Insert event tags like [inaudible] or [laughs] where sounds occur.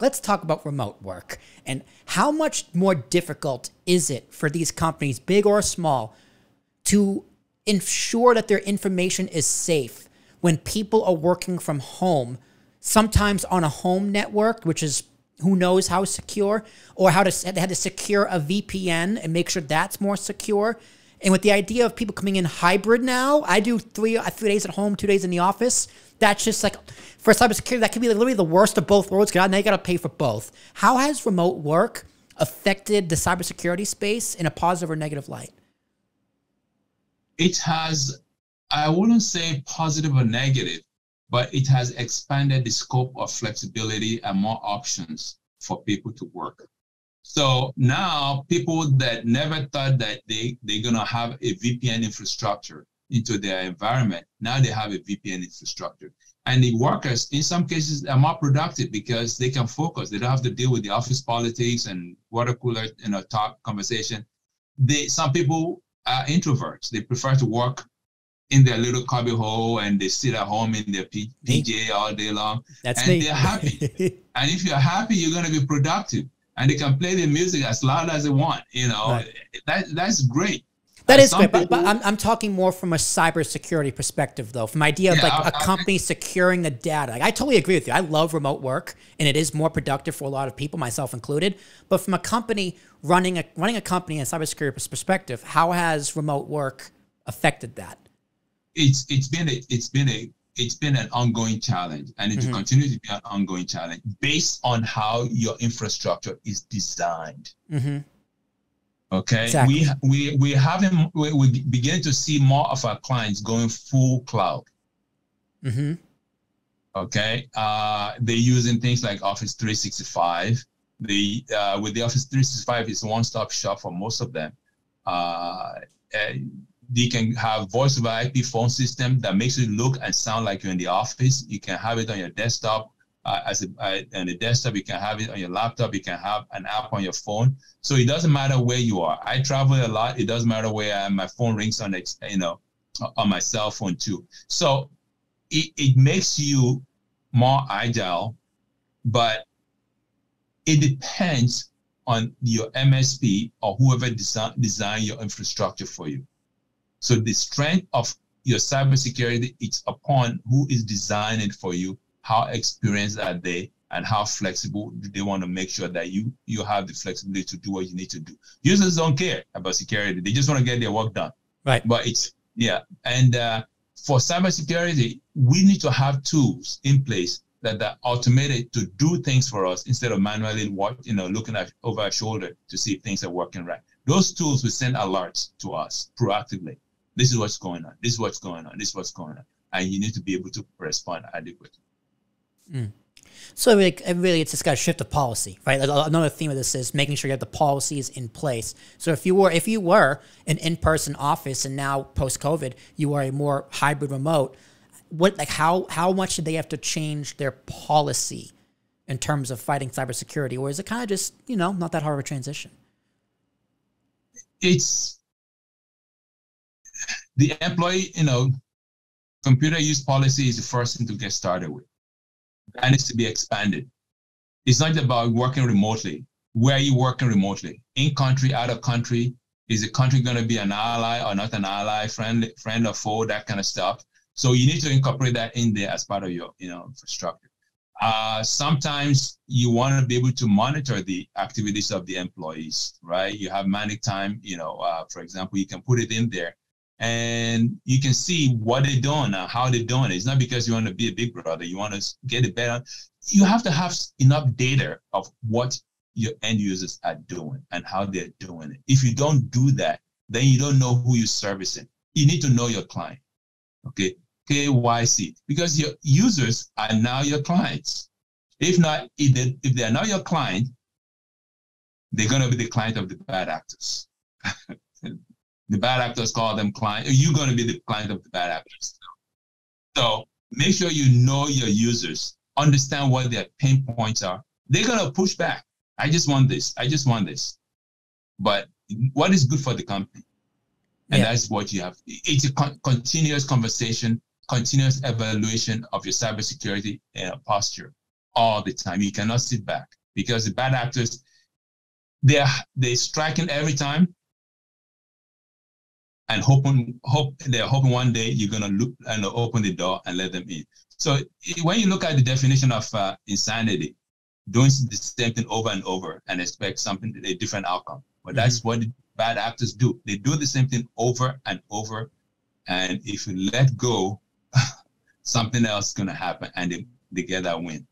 let's talk about remote work and how much more difficult is it for these companies, big or small, to ensure that their information is safe when people are working from home, sometimes on a home network, which is who knows how secure, or how to they had to secure a VPN and make sure that's more secure. And with the idea of people coming in hybrid now, I do three uh, three days at home, two days in the office. That's just like for cybersecurity, that could be like literally the worst of both worlds. Now you got to pay for both. How has remote work affected the cybersecurity space in a positive or negative light? It has, I wouldn't say positive or negative, but it has expanded the scope of flexibility and more options for people to work. So now people that never thought that they, they're going to have a VPN infrastructure into their environment, now they have a VPN infrastructure. And the workers, in some cases, are more productive because they can focus. They don't have to deal with the office politics and water cooler, you know, talk conversation. They, some people are introverts. They prefer to work in their little cubby hole and they sit at home in their P- PJ all day long. That's and me. they're happy. [laughs] and if you're happy, you're going to be productive. And they can play their music as loud as they want. You know, right. that that's great. That is great, but, but, I'm, I'm talking more from a cybersecurity perspective, though, from idea of yeah, like a company securing the data. Like, I totally agree with you. I love remote work, and it is more productive for a lot of people, myself included. But from a company running a running a company in a cybersecurity perspective, how has remote work affected that? It's it's been a it's been a it's been an ongoing challenge, and it mm-hmm. will continue to be an ongoing challenge based on how your infrastructure is designed. Mm-hmm Okay, exactly. we we we having we, we begin to see more of our clients going full cloud. Mm-hmm. Okay, uh, they're using things like Office 365. The uh, with the Office 365 is one stop shop for most of them. Uh, you can have voice over IP phone system that makes it look and sound like you're in the office. You can have it on your desktop uh, as a, uh, on the desktop, you can have it on your laptop, you can have an app on your phone. So it doesn't matter where you are. I travel a lot. It doesn't matter where I am. My phone rings on, you know, on my cell phone too. So it, it makes you more agile, but it depends on your MSP or whoever design, design your infrastructure for you. So the strength of your cybersecurity, it's upon who is designing for you how experienced are they and how flexible do they want to make sure that you you have the flexibility to do what you need to do. Users don't care about security. They just want to get their work done. Right. But it's yeah. And uh, for cybersecurity we need to have tools in place that are automated to do things for us instead of manually what you know looking at over our shoulder to see if things are working right. Those tools will send alerts to us proactively this is what's going on this is what's going on this is what's going on and you need to be able to respond adequately Mm. So really, really, it's just got to shift the policy, right? Another theme of this is making sure you have the policies in place. So if you were, if you were an in-person office, and now post-COVID, you are a more hybrid remote, what, like, how how much did they have to change their policy in terms of fighting cybersecurity, or is it kind of just, you know, not that hard of a transition? It's the employee, you know, computer use policy is the first thing to get started with that needs to be expanded. It's not about working remotely. Where are you working remotely? In country, out of country? Is the country going to be an ally or not an ally, friend, friend or foe, that kind of stuff? So you need to incorporate that in there as part of your, you know, infrastructure. Uh, sometimes you want to be able to monitor the activities of the employees, right? You have ManicTime, you know, uh, for example, you can put it in there and you can see what they're doing how they're doing it. It's not because you want to be a big brother, you want to get it better. You have to have enough data of what your end users are doing and how they're doing it. If you don't do that, then you don't know who you're servicing. You need to know your client. Okay. KYC, because your users are now your clients. If not, if they, if they are not your client, they're going to be the client of the bad actors. [laughs] The bad actors call them client. You're going to be the client of the bad actors. So make sure you know your users, understand what their pain points are. They're going to push back. I just want this. I just want this. But what is good for the company? And yeah. that's what you have. It's a con- continuous conversation, continuous evaluation of your cybersecurity uh, posture all the time. You cannot sit back. because the bad actors they're they striking every time and hoping hope they're hoping one day you're gonna look and open the door and let them in. So when you look at the definition of uh, insanity, doing the same thing over and over and expect something a different outcome. But that's mm-hmm. what bad actors do. They do the same thing over and over, and if you let go, [laughs] something else is gonna happen, and they, they get that win.